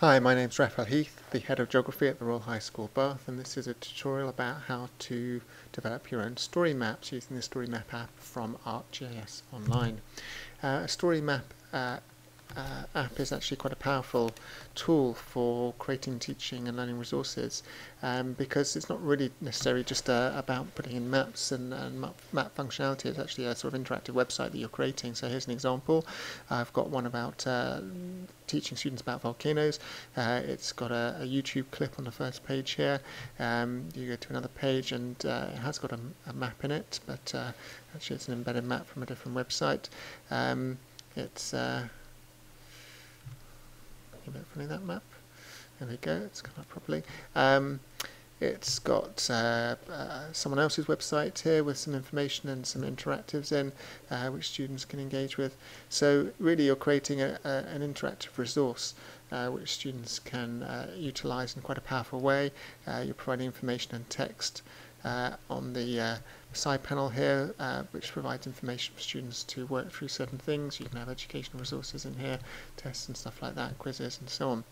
Hi, my name is Raphael Heath, the Head of Geography at the Royal High School Bath, and this is a tutorial about how to develop your own story maps using the Story Map app from ArcGIS Online. Uh, a story map uh, uh, app is actually quite a powerful tool for creating teaching and learning resources um, because it's not really necessarily just uh, about putting in maps and, and map, map, functionality. It's actually a sort of interactive website that you're creating. So here's an example. I've got one about uh, teaching students about volcanoes. Uh, it's got a, a, YouTube clip on the first page here. Um, you go to another page and uh, it has got a, a, map in it, but uh, actually it's an embedded map from a different website. Um, it's funny that map. There we go, it's come up properly. Um, it's got uh, uh, someone else's website here with some information and some interactives in uh, which students can engage with. So really you're creating a, a, an interactive resource uh, which students can uh, utilize in quite a powerful way. Uh, you're providing information and text on the side panel here, uh, which provides information for students to work through certain things. You can have educational resources in here, tests and stuff like that, quizzes and so on.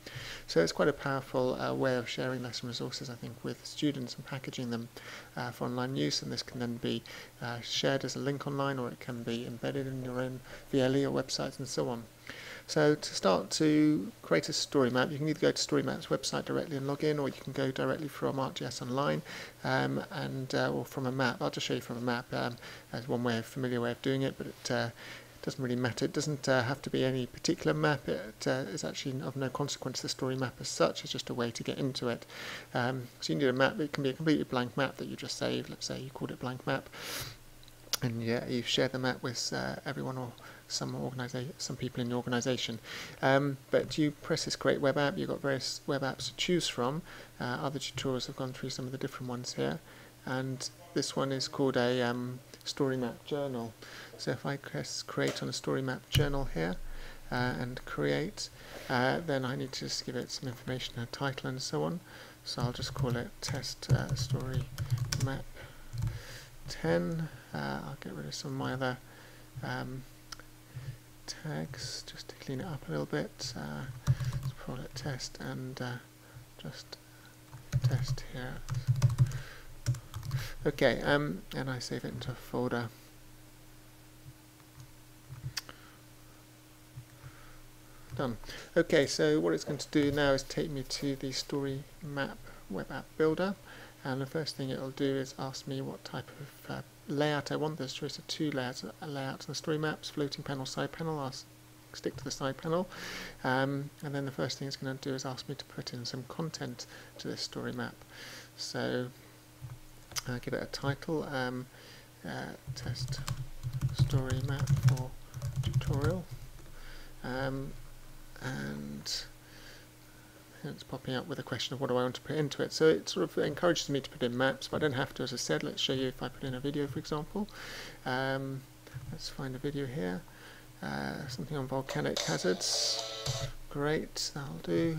So it's quite a powerful uh, way of sharing lesson resources, I think, with students and packaging them uh, for online use. And this can then be uh, shared as a link online, or it can be embedded in your own VLE or websites and so on. So to start to create a story map, you can either go to StoryMap's website directly and log in, or you can go directly from ArcGIS Online um, and uh, or from a map. I'll just show from a map um, as one way, of familiar way of doing it, but it uh, doesn't really matter. It doesn't uh, have to be any particular map. It uh, is actually of no consequence the story map as such. It's just a way to get into it. Um, so you need a map. It can be a completely blank map that you just save. Let's say you called it blank map, and yeah, you share the map with uh, everyone or some organization, some people in the organization. Um, but you press this Create Web App, you've got various web apps to choose from. Uh, other tutorials have gone through some of the different ones here. And this one is called a um, Story Map Journal. So if I press Create on a Story Map Journal here, uh, and create, uh, then I need to just give it some information, a title and so on. So I'll just call it Test uh, Story Map 10. Uh, I'll get rid of some of my other um, tags just to clean it up a little bit. Uh, let's call it test and uh, just test here. Okay, um, and I save it into a folder. Done. Okay, so what it's going to do now is take me to the story map web app builder and the first thing it'll do is ask me what type of uh, layout I want. There's choice of two layouts, a layout in the story maps, floating panel, side panel. I'll stick to the side panel. Um, and then the first thing it's going to do is ask me to put in some content to this story map. So I'll give it a title, um, uh, test story map for tutorial. Um, and it's popping up with a question of what do I want to put into it. So it sort of encourages me to put in maps, but I don't have to, as I said. Let's show you if I put in a video, for example. Um, let's find a video here. Uh, something on volcanic hazards. Great, that'll do.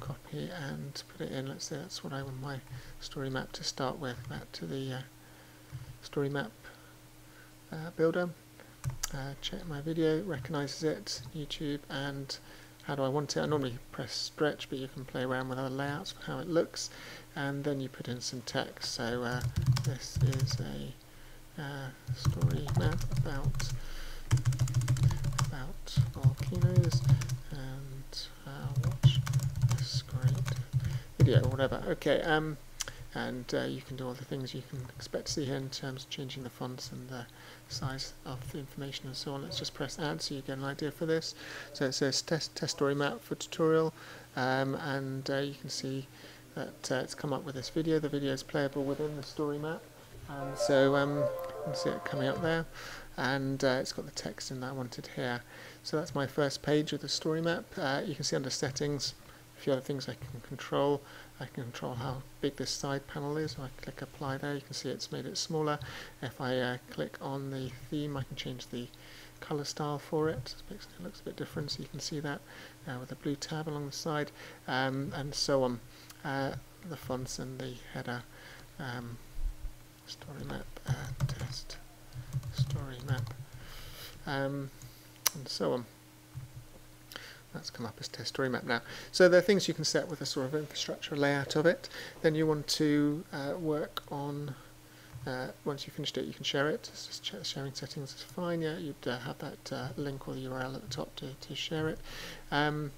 Copy and put it in. Let's say that's what I want my story map to start with. Back to the uh, story map uh, builder. Uh, check my video, recognizes it, YouTube, and how do I want it? I normally press stretch, but you can play around with other layouts for how it looks, and then you put in some text. So uh, this is a uh, story map about about volcanoes, and uh, watch this great video or whatever. Okay. Um, and uh, you can do all the things you can expect to see here in terms of changing the fonts and the size of the information and so on. Let's just press add so you get an idea for this. So it says test, test story map for tutorial um, and uh, you can see that uh, it's come up with this video. The video is playable within the story map and so um, you can see it coming up there and uh, it's got the text in that I wanted here. So that's my first page of the story map. Uh, you can see under settings few other things I can control. I can control how big this side panel is. I click apply there, you can see it's made it smaller. If I uh, click on the theme, I can change the color style for it. It looks a bit different, so you can see that uh, with a blue tab along the side, um, and so on. Uh, the fonts and the header, um, story map, uh, test, story map, um, and so on. That's come up as test story map now. So there are things you can set with a sort of infrastructure layout of it. Then you want to uh, work on, uh, once you've finished it, you can share it. Just check the sharing settings is fine. Yeah, you'd uh, have that uh, link or the URL at the top to, to share it. Um,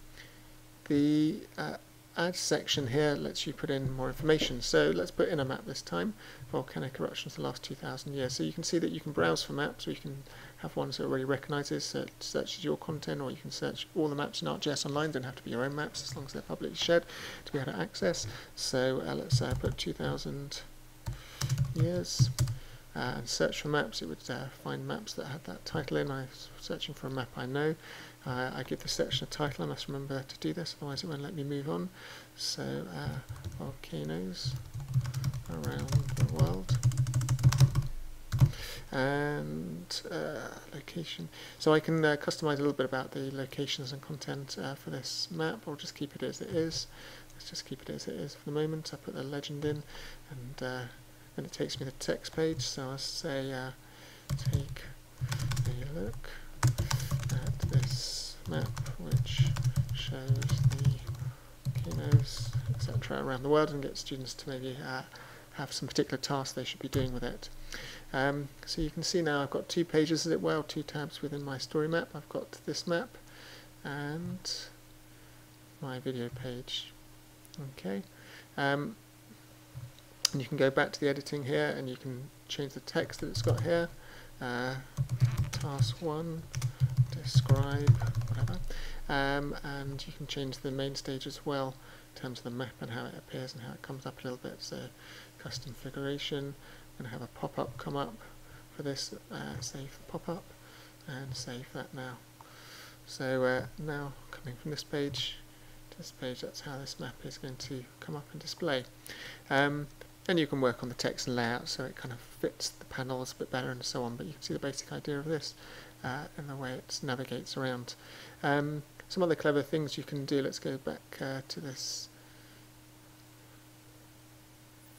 the uh, add section here lets you put in more information. So let's put in a map this time, volcanic eruptions the last 2,000 years. So you can see that you can browse for maps, or you can have ones that already recognises, search, searches your content, or you can search all the maps in ArcGIS Online, don't have to be your own maps as long as they're publicly shared to be able to access. So uh, let's uh, put 2,000 years. Uh, and search for maps, it would uh, find maps that had that title in. I'm searching for a map I know. Uh, I give the section a title, I must remember to do this, otherwise it won't let me move on. So, uh, volcanoes around the world. And uh, location. So I can uh, customize a little bit about the locations and content uh, for this map, or just keep it as it is. Let's just keep it as it is for the moment. I put the legend in, and uh, then it takes me to the text page. So I'll say, take a look map which shows the volcanoes, etc. around the world and get students to maybe uh, have some particular tasks they should be doing with it. Um, so you can see now I've got two pages as it were, two tabs within my story map. I've got this map and my video page. Okay, um, and you can go back to the editing here and you can change the text that it's got here. Uh, task 1 describe, whatever. Um, and you can change the main stage as well in terms of the map and how it appears and how it comes up a little bit. So custom configuration, I'm going to have a pop-up come up for this, uh, save pop-up, and save that now. So uh, now coming from this page to this page, that's how this map is going to come up and display. Um, and you can work on the text and layout so it kind of fits the panels a bit better and so on, but you can see the basic idea of this uh, in the way it navigates around. Um, some other clever things you can do, let's go back uh, to this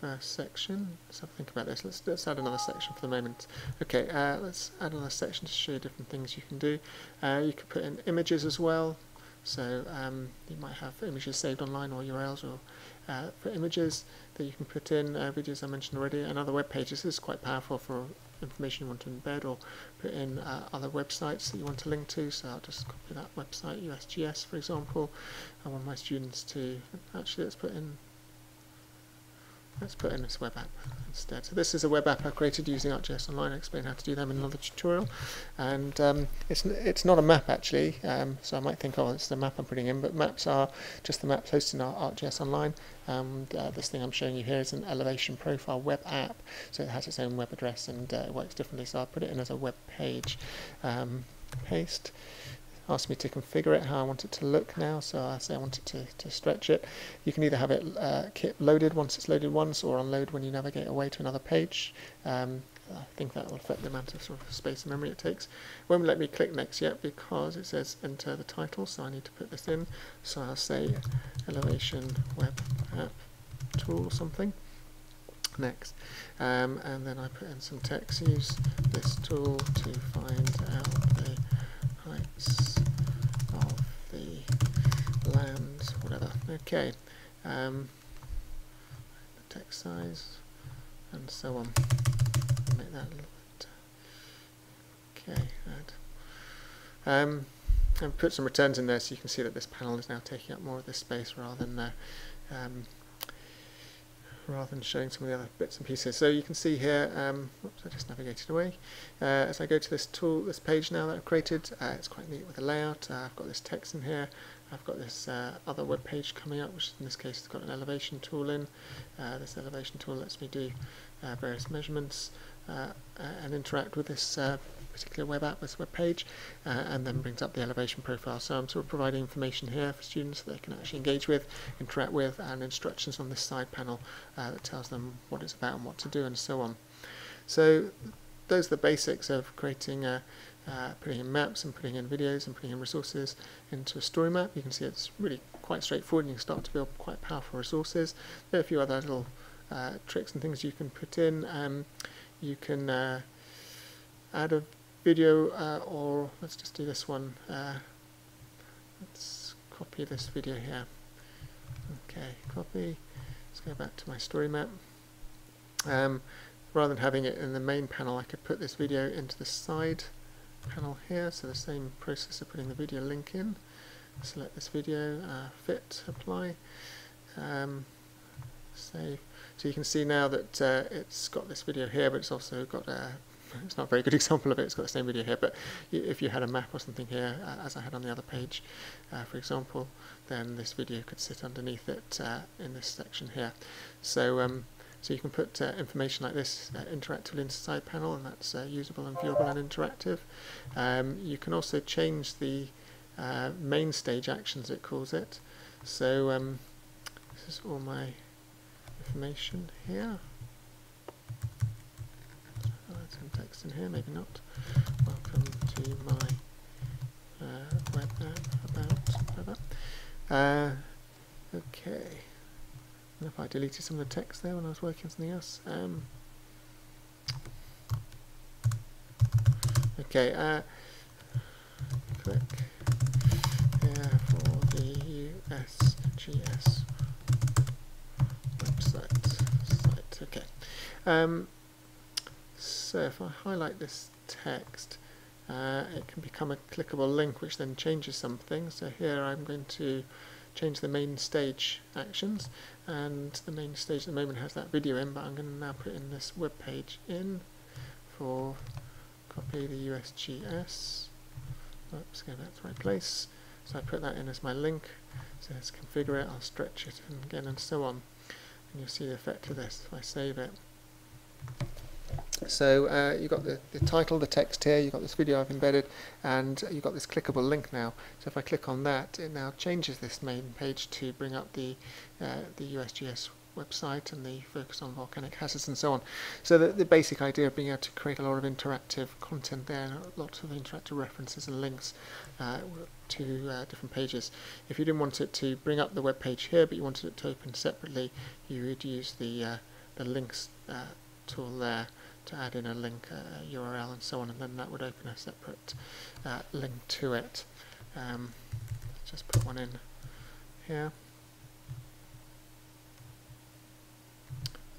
first section. Let's have a think about this. Let's, let's add another section for the moment. Okay, uh, let's add another section to show you different things you can do. Uh, you could put in images as well. So um, you might have images saved online or URLs or uh, for images that you can put in, uh, videos I mentioned already, and other web pages. This is quite powerful for information you want to embed or put in uh, other websites that you want to link to. So I'll just copy that website, USGS for example. I want my students to, actually let's put in Let's put in this web app instead. So this is a web app I created using ArcGIS Online. I explain how to do them in another tutorial. And um, it's, it's not a map actually, um, so I might think, oh, it's the map I'm putting in, but maps are just the maps hosted in ArcGIS Online. And uh, this thing I'm showing you here is an elevation profile web app, so it has its own web address and uh, it works differently. So I'll put it in as a web page. Um, paste asked me to configure it how I want it to look now so I say I want it to, to stretch it. You can either have it uh, loaded once it's loaded once or unload when you navigate away to another page. Um, I think that will affect the amount of sort of space and memory it takes. Won't let me click next yet because it says enter the title so I need to put this in. So I'll say elevation web app tool or something next. Um, and then I put in some text use this tool to find out the heights land, whatever. Okay, um, text size, and so on. Make that a little bit. Okay, add. Um, and put some returns in there so you can see that this panel is now taking up more of this space rather than uh, um, rather than showing some of the other bits and pieces. So you can see here, um, oops, I just navigated away. Uh, as I go to this tool, this page now that I've created, uh, it's quite neat with the layout. Uh, I've got this text in here. I've got this uh, other web page coming up, which in this case has got an elevation tool in. Uh, this elevation tool lets me do uh, various measurements and interact with this particular web app, this web page, uh, and then brings up the elevation profile. So I'm sort of providing information here for students that they can actually engage with, interact with, and instructions on this side panel uh, that tells them what it's about and what to do and so on. So those are the basics of creating a, uh, putting in maps and putting in videos and putting in resources into a story map. You can see it's really quite straightforward and you can start to build quite powerful resources. There are a few other little uh, tricks and things you can put in. Um, you can uh, add a video uh, or let's just do this one uh, let's copy this video here. Okay, copy. Let's go back to my story map. Um, rather than having it in the main panel, I could put this video into the side panel here, so the same process of putting the video link in. Select this video, uh, fit, apply, um, save. So you can see now that uh, it's got this video here, but it's also got a it's not a very good example of it, it's got the same video here, but if you had a map or something here, uh, as I had on the other page, uh, for example, then this video could sit underneath it uh, in this section here. So um, so you can put uh, information like this uh, interactively into side panel, and that's uh, usable and viewable and interactive. Um, you can also change the main stage actions, it calls it. So um, this is all my information here some text in here, maybe not. Welcome to my uh, web about Uh, okay. And if I deleted some of the text there when I was working on something else. Um, okay, uh, click here for the USGS website. Site. Okay. Um, so if I highlight this text, uh, it can become a clickable link which then changes something. So here I'm going to change the main stage actions and the main stage at the moment has that video in but I'm going to now put in this web page in for copy the USGS oops go back to the right place. So I put that in as my link. So let's configure it, I'll stretch it and again and so on. And you'll see the effect of this if I save it so uh, you've got the, the title, the text here, you've got this video I've embedded, and you've got this clickable link now. So if I click on that, it now changes this main page to bring up the, uh, the USGS website and the focus on volcanic hazards and so on. So the, the basic idea of being able to create a lot of interactive content there, lots of interactive references and links uh, to uh, different pages. If you didn't want it to bring up the web page here, but you wanted it to open separately, you would use the, uh, the links uh, tool there to add in a link, uh, URL and so on, and then that would open a separate uh, link to it. Um, just put one in here.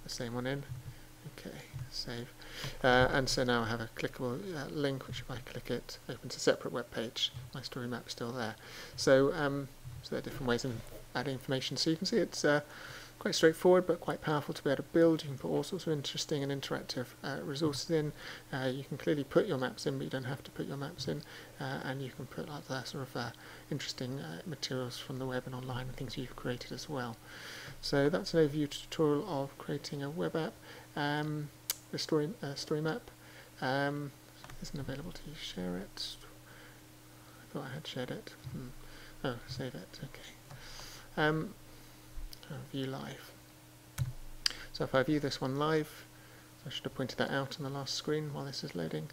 The same one in. Okay, save. Uh, and so now I have a clickable uh, link, which if I click it, opens a separate web page. My story map is still there. So, um, so there are different ways of adding information. So you can see it's uh, quite straightforward but quite powerful to be able to build. You can put all sorts of interesting and interactive uh, resources in. Uh, you can clearly put your maps in but you don't have to put your maps in uh, and you can put other sort of uh, interesting uh, materials from the web and online and things you've created as well. So that's an overview tutorial of creating a web app. Um, the story, story map um, isn't available to share it. I thought I had shared it. Hmm. Oh, save it, okay. Um, view live. So if I view this one live, I should have pointed that out on the last screen while this is loading.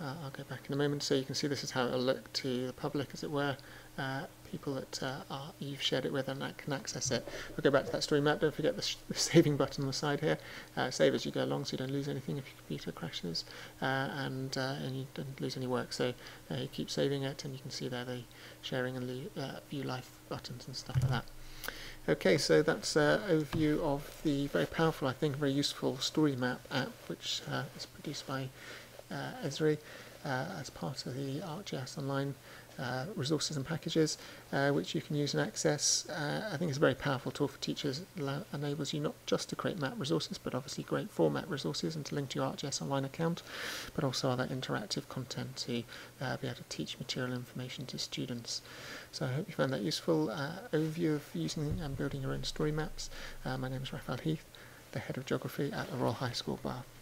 Uh, I'll go back in a moment so you can see this is how it will look to the public as it were, uh, people that uh, are, you've shared it with and that can access it. We'll go back to that story map, don't forget the, the saving button on the side here, uh, save as you go along so you don't lose anything if your computer crashes uh, and, uh, and you don't lose any work so you keep saving it and you can see there the sharing and view live buttons and stuff like that. Okay, so that's an overview of the very powerful, I think, very useful story map app, which uh, is produced by uh, Esri uh, as part of the ArcGIS Online uh, resources and packages uh, which you can use and access. Uh, I think it's a very powerful tool for teachers. It enables you not just to create map resources, but obviously great format resources and to link to your ArcGIS Online account, but also other interactive content to uh, be able to teach material information to students. So I hope you found that useful. Uh, overview of using and building your own story maps. My name is Raphael Heath, the Head of Geography at the Royal High School Bath.